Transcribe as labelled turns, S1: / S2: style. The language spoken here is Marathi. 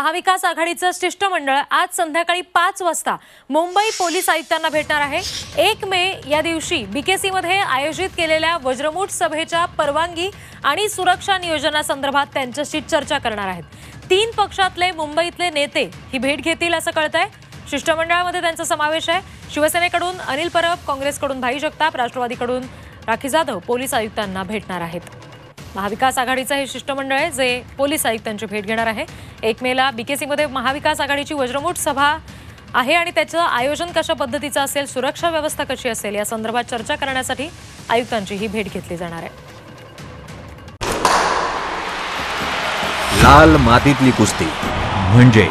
S1: महाविकास आघाडीचं शिष्टमंडळ आज संध्याकाळी पाच वाजता मुंबई पोलीस आयुक्तांना भेटणार आहे. एक मे या दिवशी बीकेसीमध्ये आयोजित केलेल्या वज्रमूठ सभेच्या परवानगी आणि सुरक्षा नियोजनासंदर्भात त्यांच्याशी चर्चा करणार आहेत. तीन पक्षातले मुंबईतले नेते ही भेट घेतील असं कळतंय. शिष्टमंडळामध्ये त्यांचा समावेश आहे. शिवसेनेकडून अनिल परब काँग्रेसकडून भाई जगताप राष्ट्रवादीकडून राखी जाधव पोलीस आयुक्तांना भेटणार आहेत. महाविकास आघाडीचं हे शिष्टमंडळ आहे जे पोलीस आयुक्तांची भेट घेणार आहे. एक मेला बीकेसीमध्ये महाविकास आघाडीची वज्रमूठ सभा आहे आणि त्याचं आयोजन कशा पद्धतीचं असेल सुरक्षा व्यवस्था कशी असेल या संदर्भात चर्चा करण्यासाठी आयुक्तांची ही भेट घेतली जाणार आहे.
S2: लाल मातीतली कुस्ती. म्हणजे